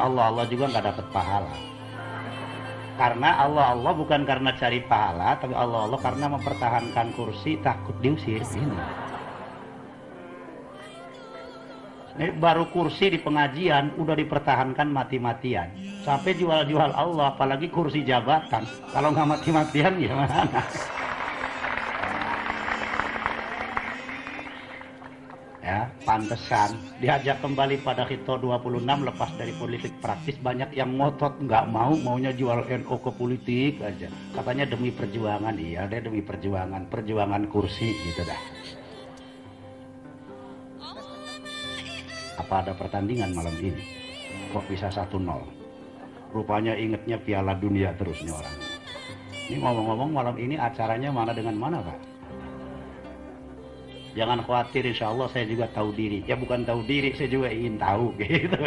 Bahkan Allah-Allah juga nggak dapat pahala. Karena Allah-Allah bukan karena cari pahala, tapi Allah-Allah karena mempertahankan kursi takut diusir. Ini. Ini baru kursi di pengajian udah dipertahankan mati-matian. Sampai jual-jual Allah, apalagi kursi jabatan. Kalau nggak mati-matian gimana? Ya pantesan. Diajak kembali pada Hito 26 lepas dari politik praktis banyak yang ngotot nggak mau maunya jual NU ke politik aja. Katanya demi perjuangan iya deh demi perjuangan perjuangan kursi gitu dah. Apa ada pertandingan malam ini? Kok bisa 1-0 rupanya ingetnya piala dunia terusnya orang. Ini ngomong-ngomong malam ini acaranya mana dengan mana pak Jangan khawatir insya Allah saya juga tahu diri. Ya bukan tahu diri, saya juga ingin tahu gitu.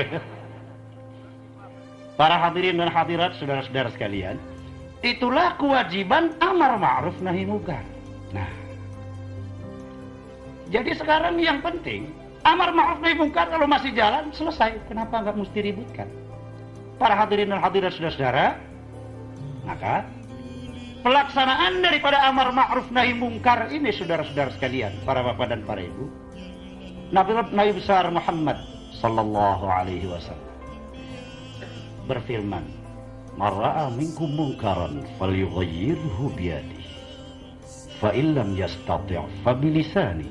Para hadirin dan hadirat saudara-saudara sekalian, itulah kewajiban amar ma'ruf nahi munkar. Nah, jadi sekarang yang penting amar ma'ruf nahi munkar kalau masih jalan selesai. Kenapa nggak mesti ributkan? Para hadirin dan hadirat saudara-saudara, maka pelaksanaan daripada amar ma'ruf nahi mungkar ini saudara-saudara sekalian, para bapak dan para ibu. Nabi Nabi besar Muhammad sallallahu alaihi wasallam berfirman, "Marra'a minkum munkaran falyughayyirhu biyadihi. Fa illam yastati' fa bilisani,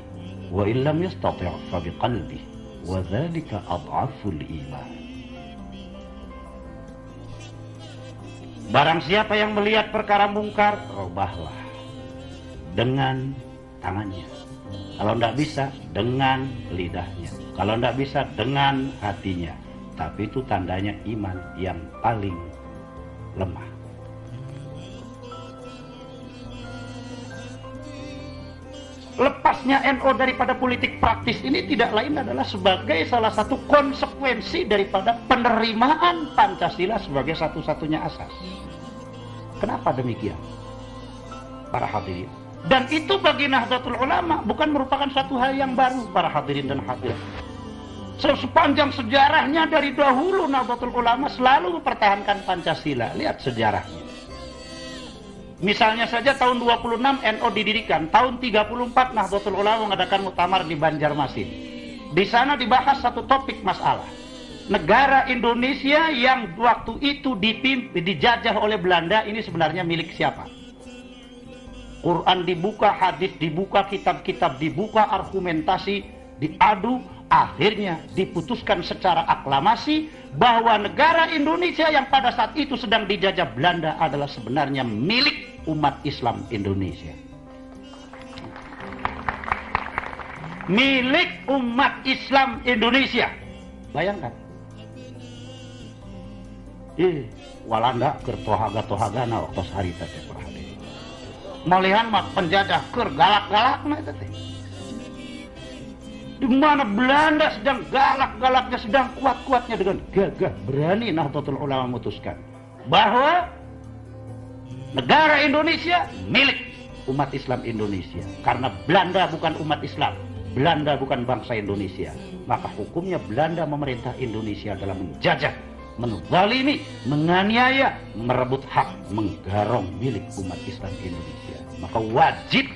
wa illam yastati' fa biqalbihi, wa dzalika adhaful iman." Barang siapa yang melihat perkara mungkar, robahlah dengan tangannya. Kalau tidak bisa, dengan lidahnya. Kalau tidak bisa, dengan hatinya. Tapi itu tandanya iman yang paling lemah. Lepasnya NO daripada politik praktis ini tidak lain adalah sebagai salah satu konsekuensi daripada penerimaan Pancasila sebagai satu-satunya asas. Kenapa demikian? Para hadirin. Dan itu bagi Nahdlatul Ulama bukan merupakan satu hal yang baru para hadirin dan hadirat. Sepanjang sejarahnya dari dahulu Nahdlatul Ulama selalu mempertahankan Pancasila. Lihat sejarahnya. Misalnya saja tahun 26 NO didirikan, tahun 34 Nahdlatul Ulama mengadakan muktamar di Banjarmasin. Di sana dibahas satu topik masalah negara Indonesia yang waktu itu dipimpin, dijajah oleh Belanda ini sebenarnya milik siapa? Quran dibuka, hadis dibuka, kitab-kitab dibuka, argumentasi diadu, akhirnya diputuskan secara aklamasi bahwa negara Indonesia yang pada saat itu sedang dijajah Belanda adalah sebenarnya milik umat Islam Indonesia. Milik umat Islam Indonesia. Bayangkan. Ih, walanda ker tohaga tohagana waktu hari teh perhati. Malihan mah penjajah ker galak-galak mah teh. Di mana Belanda sedang galak-galaknya, sedang kuat-kuatnya dengan gagah berani Nahdlatul Ulama memutuskan bahwa negara Indonesia milik umat Islam Indonesia karena Belanda bukan umat Islam. Belanda bukan bangsa Indonesia. Maka hukumnya Belanda memerintah Indonesia dalam menjajah menzalimi, menganiaya, merebut hak, menggarong milik umat Islam Indonesia. Maka wajib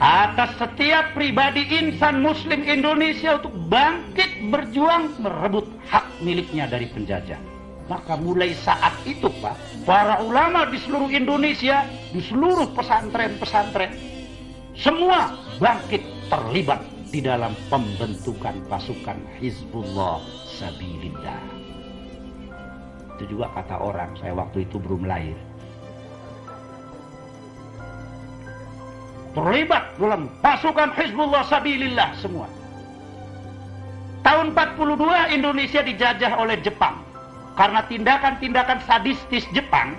atas setiap pribadi insan muslim Indonesia untuk bangkit berjuang merebut hak miliknya dari penjajah. Maka mulai saat itu Pak, para ulama di seluruh Indonesia, di seluruh pesantren-pesantren, semua bangkit terlibat di dalam pembentukan pasukan Hizbullah Sabilillah. Itu juga kata orang, saya waktu itu belum lahir. Terlibat dalam pasukan Hizbullah Sabilillah semua. Tahun 42 Indonesia dijajah oleh Jepang. Karena tindakan-tindakan sadistis Jepang,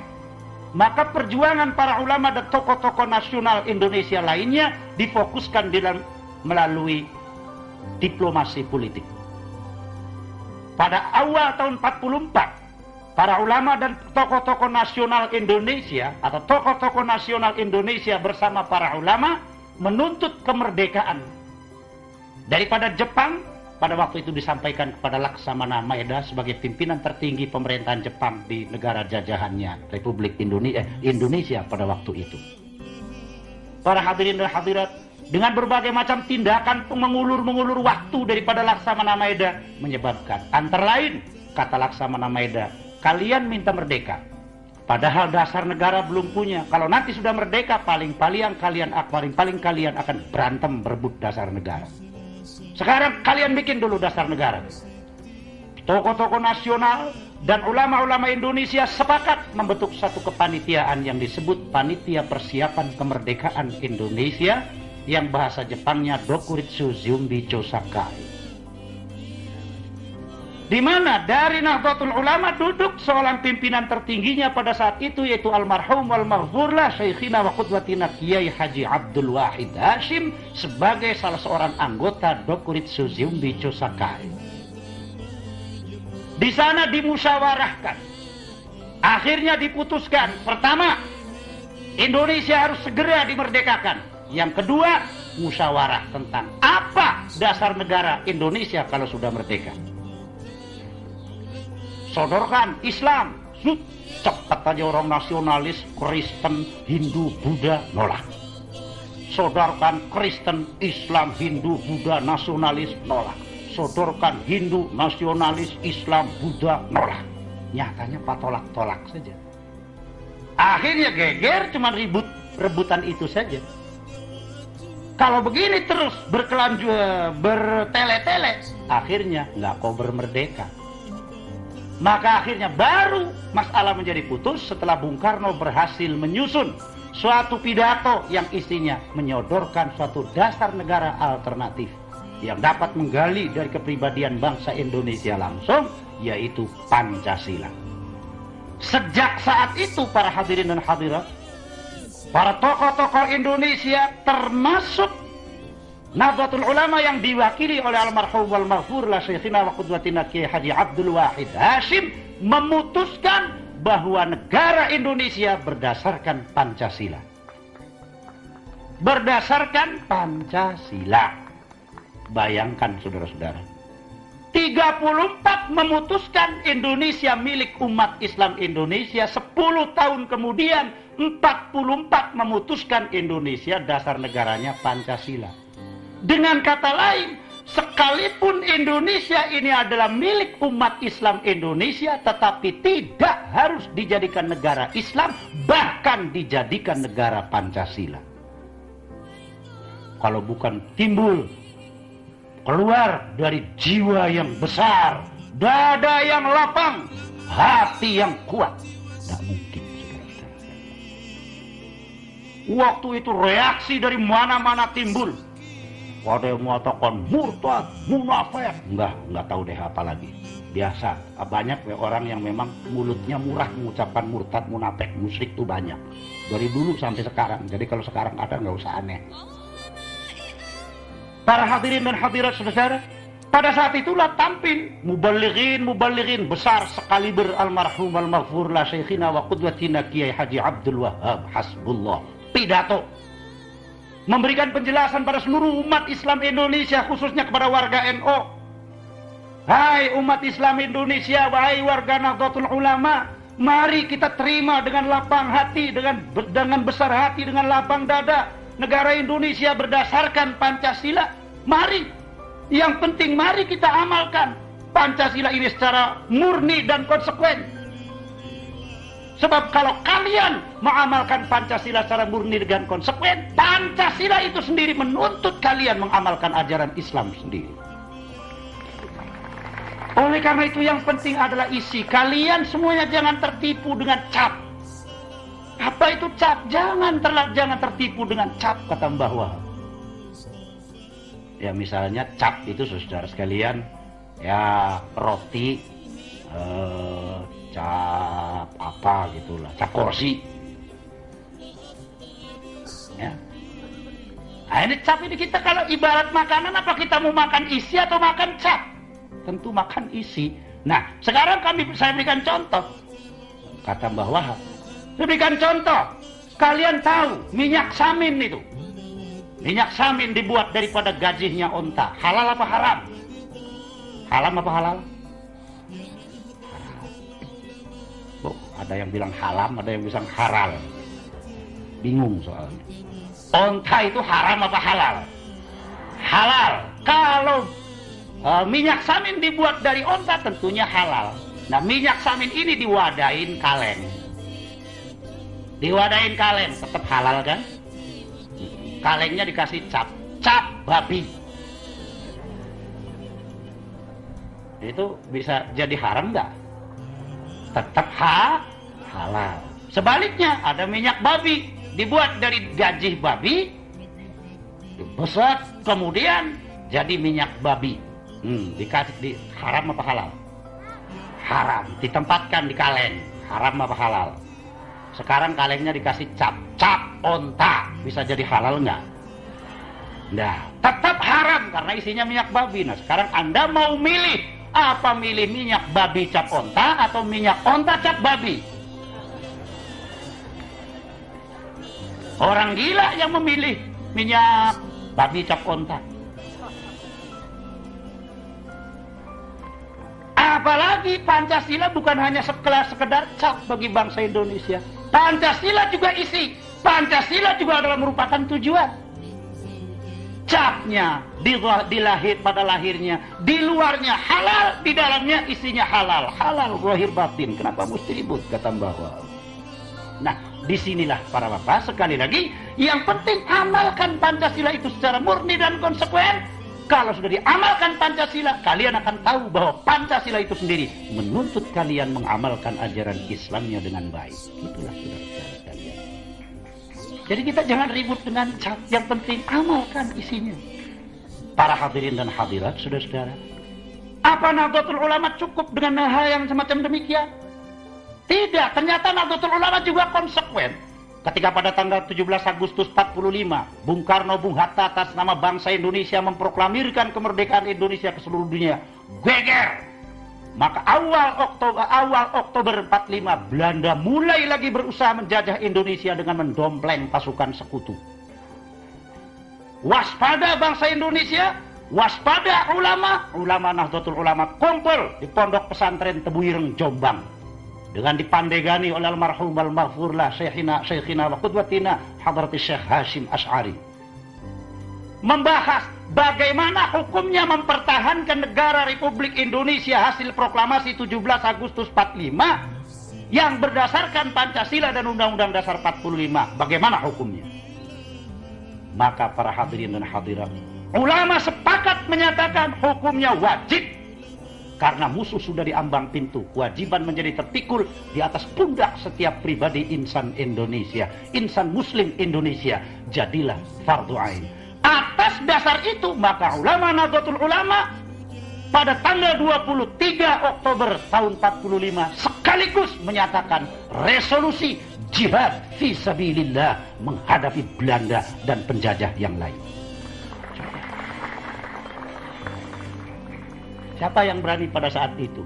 maka perjuangan para ulama dan tokoh-tokoh nasional Indonesia lainnya difokuskan dalam melalui diplomasi politik. Pada awal tahun 44, para ulama dan tokoh-tokoh nasional Indonesia atau tokoh-tokoh nasional Indonesia bersama para ulama menuntut kemerdekaan daripada Jepang pada waktu itu disampaikan kepada Laksamana Maeda sebagai pimpinan tertinggi pemerintahan Jepang di negara jajahannya Republik Indonesia, eh, Indonesia pada waktu itu. Para hadirin dan hadirat, dengan berbagai macam tindakan mengulur-mengulur waktu daripada Laksamana Maeda menyebabkan antara lain kata Laksamana Maeda, kalian minta merdeka. Padahal dasar negara belum punya. Kalau nanti sudah merdeka, paling-paling kalian paling paling kalian akan berantem berebut dasar negara. Sekarang kalian bikin dulu dasar negara. Tokoh-tokoh nasional dan ulama-ulama Indonesia sepakat membentuk satu kepanitiaan yang disebut Panitia Persiapan Kemerdekaan Indonesia yang bahasa Jepangnya Dokuritsu Zumbi Chosakai. Di mana dari Nahdlatul Ulama duduk seorang pimpinan tertingginya pada saat itu yaitu almarhum wal maghfurlah Syekhina wa Qudwatina Kiai Haji Abdul Wahid Hashim sebagai salah seorang anggota Dokuritsu Zumbi Chosakai. Di sana dimusyawarahkan. Akhirnya diputuskan. Pertama, Indonesia harus segera dimerdekakan. Yang kedua, musyawarah tentang apa dasar negara Indonesia kalau sudah merdeka sodorkan Islam. Cepat aja orang nasionalis Kristen Hindu Buddha nolak. Sodorkan Kristen Islam Hindu Buddha nasionalis nolak. Sodorkan Hindu nasionalis Islam Buddha nolak. Nyatanya patolak-tolak saja. Akhirnya geger cuma ribut rebutan itu saja. Kalau begini terus berkelanjut bertele-tele akhirnya nggak kau bermerdeka maka akhirnya baru masalah menjadi putus setelah Bung Karno berhasil menyusun suatu pidato yang isinya menyodorkan suatu dasar negara alternatif yang dapat menggali dari kepribadian bangsa Indonesia langsung yaitu Pancasila. Sejak saat itu para hadirin dan hadirat, para tokoh-tokoh Indonesia termasuk Nahdlatul Ulama yang diwakili oleh almarhum wal maghfur la Syekhina wa Qudwatina Kiai Haji Abdul Wahid Hashim memutuskan bahwa negara Indonesia berdasarkan Pancasila. Berdasarkan Pancasila. Bayangkan saudara-saudara. 34 memutuskan Indonesia milik umat Islam Indonesia 10 tahun kemudian 44 memutuskan Indonesia dasar negaranya Pancasila dengan kata lain, sekalipun Indonesia ini adalah milik umat Islam Indonesia, tetapi tidak harus dijadikan negara Islam, bahkan dijadikan negara Pancasila. Kalau bukan timbul keluar dari jiwa yang besar, dada yang lapang, hati yang kuat, tidak mungkin. Waktu itu reaksi dari mana-mana timbul ada yang mengatakan murtad, munafik. Enggak, enggak tahu deh apa lagi. Biasa, banyak orang yang memang mulutnya murah mengucapkan murtad, munafik, musyrik itu banyak. Dari dulu sampai sekarang. Jadi kalau sekarang ada nggak usah aneh. Para hadirin dan hadirat saudara, pada saat itulah tampil mubalighin mubalighin besar sekali almarhum al-maghfur la syekhina wa qudwatina Kiai Haji Abdul Wahab hasbullah pidato memberikan penjelasan pada seluruh umat Islam Indonesia khususnya kepada warga NO. Hai umat Islam Indonesia, wahai warga Nahdlatul Ulama, mari kita terima dengan lapang hati, dengan dengan besar hati, dengan lapang dada negara Indonesia berdasarkan Pancasila. Mari. Yang penting mari kita amalkan Pancasila ini secara murni dan konsekuen Sebab kalau kalian mengamalkan Pancasila secara murni dan konsekuen, Pancasila itu sendiri menuntut kalian mengamalkan ajaran Islam sendiri. Oleh karena itu yang penting adalah isi. Kalian semuanya jangan tertipu dengan cap. Apa itu cap? Jangan terlalu jangan tertipu dengan cap kata Mbah Wahab. Ya misalnya cap itu saudara sekalian ya roti eh, cap apa gitulah cap kursi. Ya. Nah ini cap ini kita kalau ibarat makanan apa kita mau makan isi atau makan cap? Tentu makan isi. Nah sekarang kami saya berikan contoh. Kata Mbah Wahab. Saya berikan contoh. Kalian tahu minyak samin itu? Minyak samin dibuat daripada gajinya onta. Halal apa haram? Halam apa halal? Ada yang bilang halam, ada yang bilang haral. Bingung soalnya. Onta itu haram apa halal? Halal. Kalau uh, minyak samin dibuat dari onta tentunya halal. Nah minyak samin ini diwadain kaleng. Diwadain kaleng, tetap halal kan? Kalengnya dikasih cap, cap babi. Itu bisa jadi haram nggak? tetap ha halal. Sebaliknya ada minyak babi dibuat dari gaji babi besar kemudian jadi minyak babi. Hmm, dikasih di haram apa halal? Haram. Ditempatkan di kaleng. Haram apa halal? Sekarang kalengnya dikasih cap, cap onta. Bisa jadi halal nggak? Nah, tetap haram karena isinya minyak babi. Nah, sekarang Anda mau milih apa milih minyak babi cap onta atau minyak onta cap babi? Orang gila yang memilih minyak babi cap onta. Apalagi Pancasila bukan hanya sekedar, sekedar cap bagi bangsa Indonesia. Pancasila juga isi. Pancasila juga adalah merupakan tujuan capnya di, di lahir pada lahirnya di luarnya halal di dalamnya isinya halal halal zahir batin kenapa mesti ribut kata bahwa nah di sinilah para bapak sekali lagi yang penting amalkan Pancasila itu secara murni dan konsekuen kalau sudah diamalkan Pancasila kalian akan tahu bahwa Pancasila itu sendiri menuntut kalian mengamalkan ajaran Islamnya dengan baik itulah saudara jadi kita jangan ribut dengan yang penting amalkan isinya. Para hadirin dan hadirat, saudara-saudara. Apa Nahdlatul Ulama cukup dengan hal yang semacam demikian? Tidak, ternyata Nahdlatul Ulama juga konsekuen. Ketika pada tanggal 17 Agustus 45, Bung Karno Bung Hatta atas nama bangsa Indonesia memproklamirkan kemerdekaan Indonesia ke seluruh dunia. Geger maka awal Oktober awal Oktober 45 Belanda mulai lagi berusaha menjajah Indonesia dengan mendompleng pasukan sekutu. Waspada bangsa Indonesia, waspada ulama, ulama Nahdlatul Ulama kumpul di pondok pesantren Tebuireng Jombang dengan dipandegani oleh almarhum al-maghfurlah Syekhina Syekhina wa qudwatina Hadrati Syekh Hashim Ash'ari membahas bagaimana hukumnya mempertahankan negara Republik Indonesia hasil proklamasi 17 Agustus 45 yang berdasarkan Pancasila dan Undang-Undang Dasar 45. Bagaimana hukumnya? Maka para hadirin dan hadirat, ulama sepakat menyatakan hukumnya wajib karena musuh sudah diambang pintu. Kewajiban menjadi terpikul di atas pundak setiap pribadi insan Indonesia, insan muslim Indonesia. Jadilah fardu ain Atas dasar itu maka ulama Nahdlatul Ulama pada tanggal 23 Oktober tahun 45 sekaligus menyatakan resolusi jihad fi menghadapi Belanda dan penjajah yang lain. Siapa yang berani pada saat itu?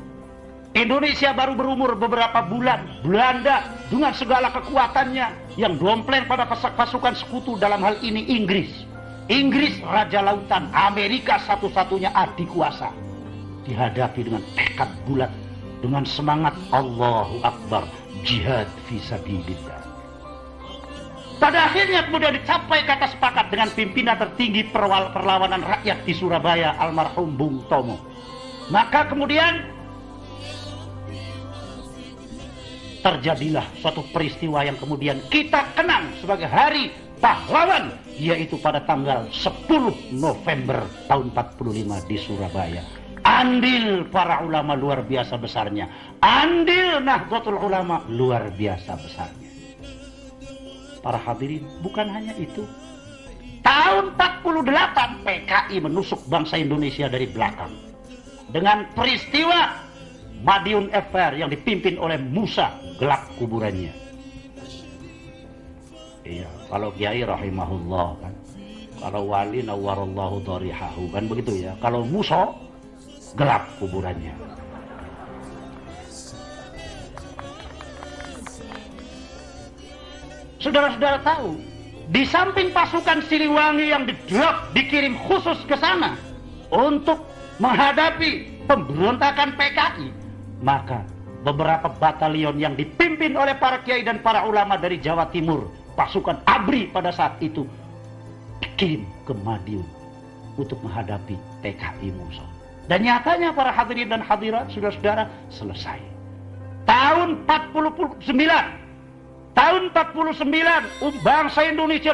Indonesia baru berumur beberapa bulan. Belanda dengan segala kekuatannya yang dompleng pada pasukan sekutu dalam hal ini Inggris Inggris Raja Lautan, Amerika satu-satunya adik kuasa. Dihadapi dengan tekad bulat, dengan semangat Allahu Akbar, jihad visabilillah. Pada akhirnya kemudian dicapai kata sepakat dengan pimpinan tertinggi perlawanan rakyat di Surabaya, almarhum Bung Tomo. Maka kemudian terjadilah suatu peristiwa yang kemudian kita kenang sebagai hari pahlawan yaitu pada tanggal 10 November tahun 45 di Surabaya. Andil para ulama luar biasa besarnya. Andil Nahdlatul Ulama luar biasa besarnya. Para hadirin, bukan hanya itu. Tahun 48 PKI menusuk bangsa Indonesia dari belakang. Dengan peristiwa Madiun Affair yang dipimpin oleh Musa gelap kuburannya. Iya, kalau kiai rahimahullah kan. Kalau wali nawarallahu darihahu kan begitu ya. Kalau musa gelap kuburannya. Saudara-saudara tahu, di samping pasukan Siliwangi yang di dikirim khusus ke sana untuk menghadapi pemberontakan PKI, maka beberapa batalion yang dipimpin oleh para kiai dan para ulama dari Jawa Timur, pasukan ABRI pada saat itu dikirim ke Madiun untuk menghadapi PKI musuh. Dan nyatanya para hadirin dan hadirat saudara-saudara selesai. Tahun 49 Tahun 49, um, bangsa Indonesia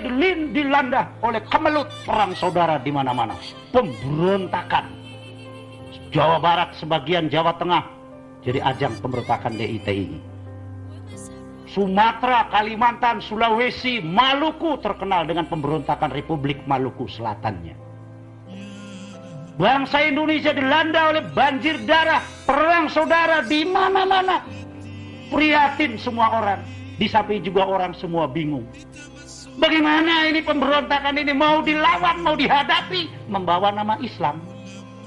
dilanda oleh kemelut perang saudara di mana-mana. Pemberontakan. Jawa Barat, sebagian Jawa Tengah jadi ajang pemberontakan DITI. Sumatera, Kalimantan, Sulawesi, Maluku terkenal dengan pemberontakan Republik Maluku Selatannya. Bangsa Indonesia dilanda oleh banjir darah, perang saudara di mana-mana. Prihatin semua orang di samping juga orang semua bingung. Bagaimana ini pemberontakan ini mau dilawan, mau dihadapi, membawa nama Islam.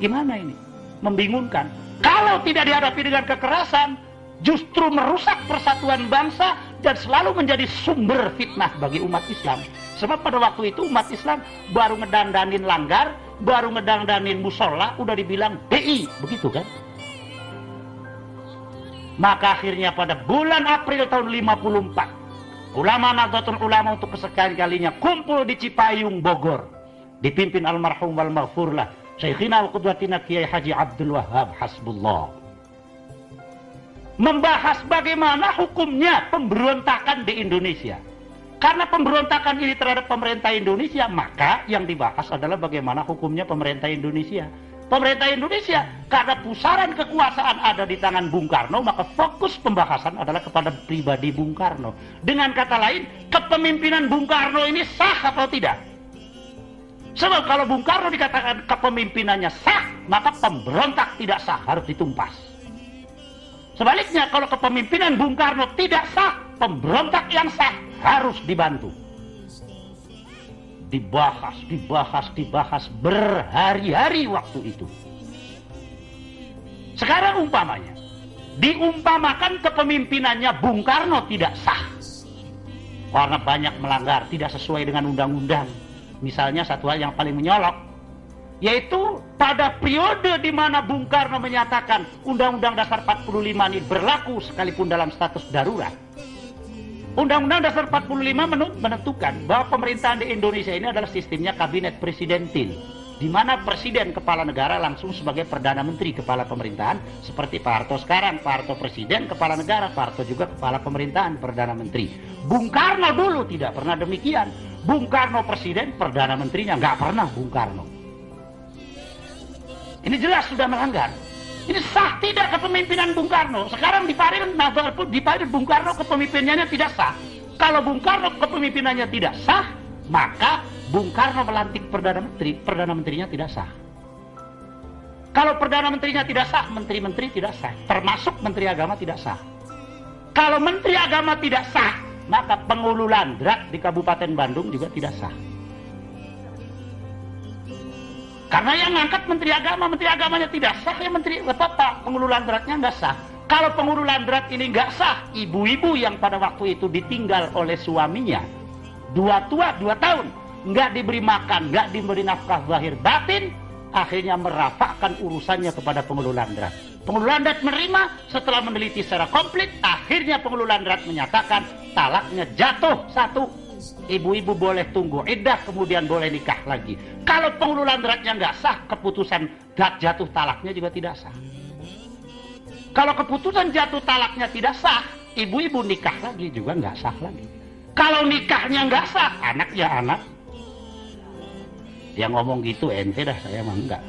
Gimana ini? Membingungkan. Kalau tidak dihadapi dengan kekerasan, justru merusak persatuan bangsa dan selalu menjadi sumber fitnah bagi umat Islam. Sebab pada waktu itu umat Islam baru ngedandanin langgar, baru ngedandanin musola, udah dibilang DI, begitu kan? Maka akhirnya pada bulan April tahun 54, ulama Nahdlatul Ulama untuk kesekian kalinya kumpul di Cipayung, Bogor. Dipimpin almarhum wal maghfurlah Syekhina al-Qudwatina Kiai Haji Abdul Wahab Hasbullah. Membahas bagaimana hukumnya pemberontakan di Indonesia. Karena pemberontakan ini terhadap pemerintah Indonesia, maka yang dibahas adalah bagaimana hukumnya pemerintah Indonesia pemerintah Indonesia karena pusaran kekuasaan ada di tangan Bung Karno maka fokus pembahasan adalah kepada pribadi Bung Karno dengan kata lain kepemimpinan Bung Karno ini sah atau tidak sebab kalau Bung Karno dikatakan kepemimpinannya sah maka pemberontak tidak sah harus ditumpas sebaliknya kalau kepemimpinan Bung Karno tidak sah pemberontak yang sah harus dibantu dibahas, dibahas, dibahas berhari-hari waktu itu. Sekarang umpamanya, diumpamakan kepemimpinannya Bung Karno tidak sah. Karena banyak melanggar, tidak sesuai dengan undang-undang. Misalnya satu hal yang paling menyolok, yaitu pada periode di mana Bung Karno menyatakan Undang-Undang Dasar 45 ini berlaku sekalipun dalam status darurat. Undang-Undang Dasar 45 menentukan bahwa pemerintahan di Indonesia ini adalah sistemnya kabinet presidentil di mana presiden kepala negara langsung sebagai perdana menteri kepala pemerintahan seperti Pak Harto sekarang Pak Harto presiden kepala negara Pak Harto juga kepala pemerintahan perdana menteri Bung Karno dulu tidak pernah demikian Bung Karno presiden perdana menterinya nggak pernah Bung Karno ini jelas sudah melanggar ini sah tidak kepemimpinan Bung Karno. Sekarang di Paris di Paris Bung Karno kepemimpinannya tidak sah. Kalau Bung Karno kepemimpinannya tidak sah, maka Bung Karno melantik Perdana Menteri, Perdana Menterinya tidak sah. Kalau Perdana Menterinya tidak sah, Menteri-Menteri tidak sah. Termasuk Menteri Agama tidak sah. Kalau Menteri Agama tidak sah, maka pengululan drak di Kabupaten Bandung juga tidak sah. Karena yang ngangkat Menteri Agama, Menteri Agamanya tidak sah, ya Menteri apa Pak pengulu landratnya nggak sah. Kalau pengulu landrat ini nggak sah, ibu-ibu yang pada waktu itu ditinggal oleh suaminya, dua tua dua tahun, nggak diberi makan, nggak diberi nafkah zahir batin, akhirnya merapakkan urusannya kepada pengulu landrat. Pengulu landrat menerima setelah meneliti secara komplit, akhirnya pengulu landrat menyatakan talaknya jatuh satu ibu-ibu boleh tunggu iddah kemudian boleh nikah lagi. Kalau penguluran beratnya nggak sah, keputusan jatuh talaknya juga tidak sah. Kalau keputusan jatuh talaknya tidak sah, ibu-ibu nikah lagi juga nggak sah lagi. Kalau nikahnya nggak sah, anak ya anak. Yang ngomong gitu ente dah saya mah enggak.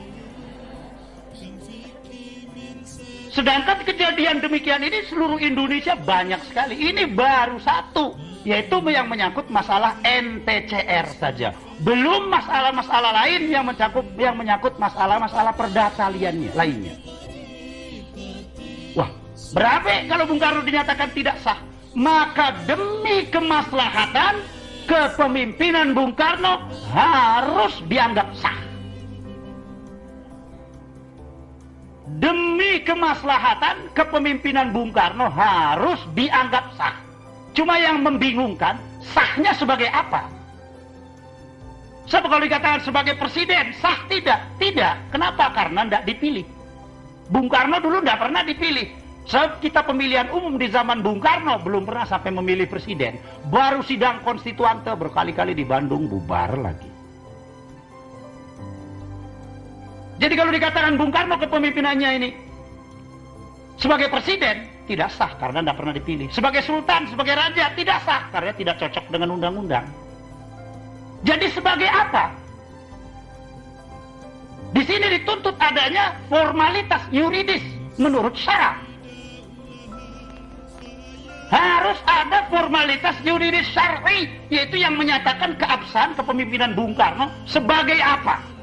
Sedangkan kejadian demikian ini seluruh Indonesia banyak sekali. Ini baru satu yaitu yang menyangkut masalah NTCR saja. Belum masalah-masalah lain yang mencakup yang menyangkut masalah-masalah perdata lainnya. lainnya. Wah, berapa kalau Bung Karno dinyatakan tidak sah? Maka demi kemaslahatan kepemimpinan Bung Karno harus dianggap sah. Demi kemaslahatan kepemimpinan Bung Karno harus dianggap sah. Cuma yang membingungkan, sahnya sebagai apa? Sebab kalau dikatakan sebagai presiden, sah tidak? Tidak. Kenapa? Karena tidak dipilih. Bung Karno dulu nggak pernah dipilih. Sebab kita pemilihan umum di zaman Bung Karno belum pernah sampai memilih presiden. Baru sidang konstituante berkali-kali di Bandung bubar lagi. Jadi kalau dikatakan Bung Karno kepemimpinannya ini sebagai presiden tidak sah karena tidak pernah dipilih. Sebagai sultan, sebagai raja tidak sah karena tidak cocok dengan undang-undang. Jadi sebagai apa? Di sini dituntut adanya formalitas yuridis menurut syarat. Harus ada formalitas yuridis syar'i yaitu yang menyatakan keabsahan kepemimpinan Bung Karno sebagai apa?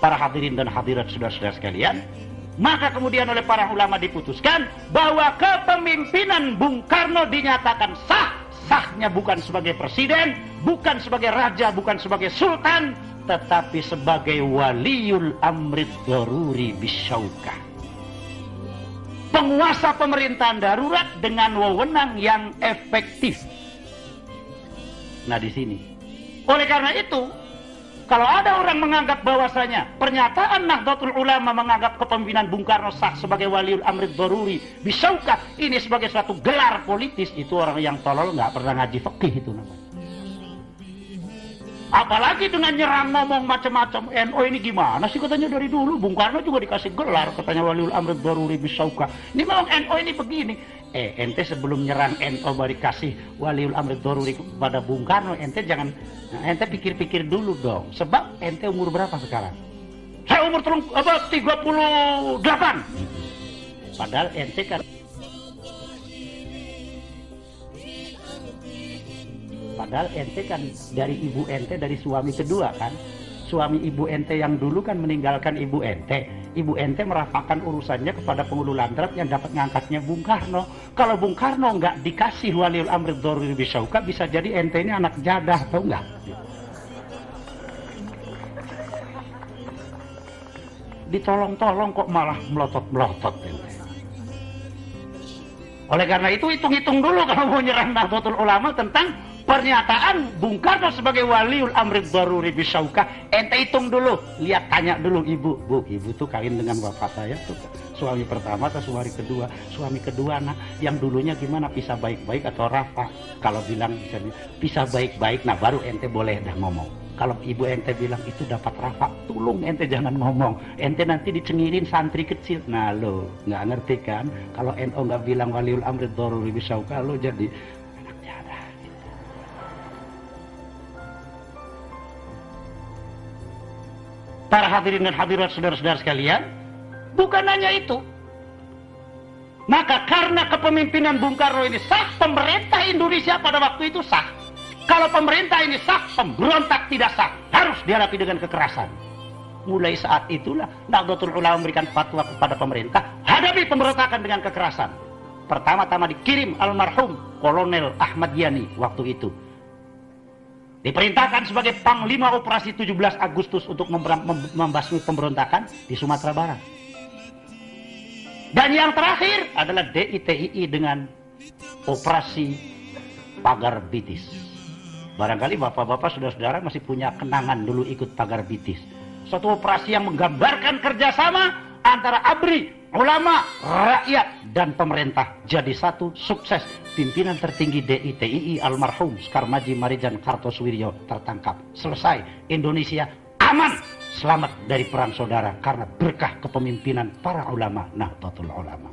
Para hadirin dan hadirat saudara-saudara sekalian, maka kemudian oleh para ulama diputuskan bahwa kepemimpinan Bung Karno dinyatakan sah. Sahnya bukan sebagai presiden, bukan sebagai raja, bukan sebagai sultan, tetapi sebagai waliul amrid daruri bisyaukah penguasa pemerintahan darurat dengan wewenang yang efektif. Nah di sini. Oleh karena itu, kalau ada orang menganggap bahwasanya pernyataan Nahdlatul Ulama menganggap kepemimpinan Bung Karno sah sebagai waliul amrid daruri, bisaukah ini sebagai suatu gelar politis, itu orang yang tolol nggak pernah ngaji fikih itu namanya. Apalagi dengan nyerang ngomong macam-macam. NO ini gimana sih katanya dari dulu. Bung Karno juga dikasih gelar katanya Waliul Amr Daruri Bisauka. Ini memang NO ini begini. Eh, ente sebelum nyerang NO baru dikasih Waliul Amr Daruri kepada Bung Karno, ente jangan, nah, ente pikir-pikir dulu dong. Sebab ente umur berapa sekarang? Saya umur telung, apa, 38. Padahal ente kan Padahal ente kan dari ibu ente dari suami kedua kan. Suami ibu ente yang dulu kan meninggalkan ibu ente. Ibu ente merapakan urusannya kepada penghulu landrat yang dapat ngangkatnya Bung Karno. Kalau Bung Karno nggak dikasih waliul amr doruri bisauka bisa jadi ente ini anak jadah tau nggak? Ditolong-tolong kok malah melotot-melotot ente. Oleh karena itu hitung-hitung dulu kalau mau nyerang Nahdlatul Ulama tentang pernyataan Bung Karno sebagai waliul amrid daruri bisauka ente hitung dulu. Lihat tanya dulu ibu. Bu ibu tuh kawin dengan bapak saya tuh. Suami pertama atau suami kedua? Suami kedua nah yang dulunya gimana? Bisa baik-baik atau rafa kalau bilang bisa bisa baik-baik. Nah baru ente boleh dah ngomong. Kalau ibu ente bilang itu dapat rafa tulung ente jangan ngomong. Ente nanti dicengirin santri kecil. Nah lo nggak ngerti kan? Kalau ento nggak bilang waliul amrid daruri bisauka lo jadi para hadirin dan hadirat saudara-saudara sekalian, bukan hanya itu. Maka karena kepemimpinan Bung Karno ini sah, pemerintah Indonesia pada waktu itu sah. Kalau pemerintah ini sah, pemberontak tidak sah. Harus dihadapi dengan kekerasan. Mulai saat itulah Nahdlatul Ulama memberikan fatwa kepada pemerintah, hadapi pemberontakan dengan kekerasan. Pertama-tama dikirim almarhum Kolonel Ahmad Yani waktu itu Diperintahkan sebagai Panglima Operasi 17 Agustus untuk membasmi pemberontakan di Sumatera Barat. Dan yang terakhir adalah DITII dengan Operasi Pagar Bitis. Barangkali bapak-bapak saudara-saudara masih punya kenangan dulu ikut Pagar Bitis. Suatu operasi yang menggambarkan kerjasama antara ABRI, ulama, rakyat, dan pemerintah jadi satu sukses. Pimpinan tertinggi DITII almarhum Skarmaji Marijan Kartosuwiryo tertangkap. Selesai. Indonesia aman. Selamat dari perang saudara karena berkah kepemimpinan para ulama Nahdlatul Ulama.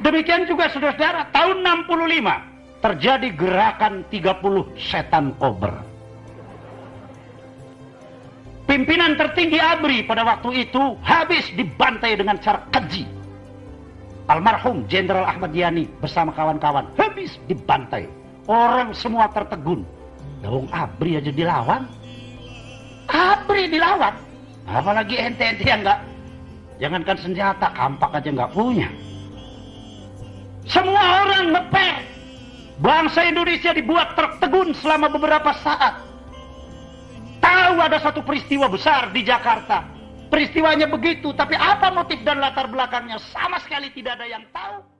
Demikian juga saudara-saudara tahun 65 terjadi gerakan 30 setan kober Pimpinan tertinggi ABRI pada waktu itu habis dibantai dengan cara keji. Almarhum Jenderal Ahmad Yani bersama kawan-kawan habis dibantai. Orang semua tertegun. Dong ABRI aja dilawan. ABRI dilawan. Apalagi ente-ente yang enggak jangankan senjata, kampak aja nggak punya. Semua orang ngeper. Bangsa Indonesia dibuat tertegun selama beberapa saat tahu ada satu peristiwa besar di Jakarta. Peristiwanya begitu, tapi apa motif dan latar belakangnya sama sekali tidak ada yang tahu.